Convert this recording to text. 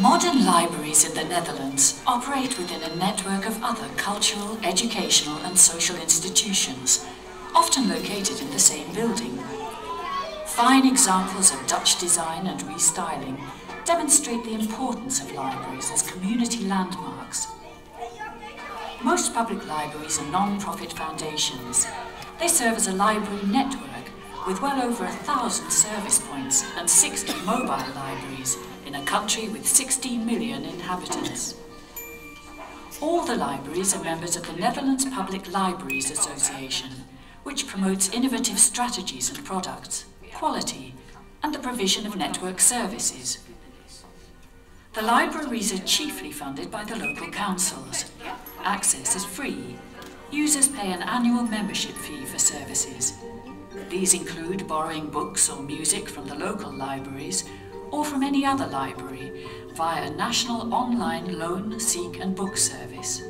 Modern libraries in the Netherlands operate within a network of other cultural, educational and social institutions, often located in the same building. Fine examples of Dutch design and restyling demonstrate the importance of libraries as community landmarks. Most public libraries are non-profit foundations they serve as a library network with well over a thousand service points and 60 mobile libraries in a country with 16 million inhabitants. All the libraries are members of the Netherlands Public Libraries Association, which promotes innovative strategies and products, quality, and the provision of network services. The libraries are chiefly funded by the local councils. Access is free. Users pay an annual membership fee for services. These include borrowing books or music from the local libraries or from any other library via a national online loan, seek and book service.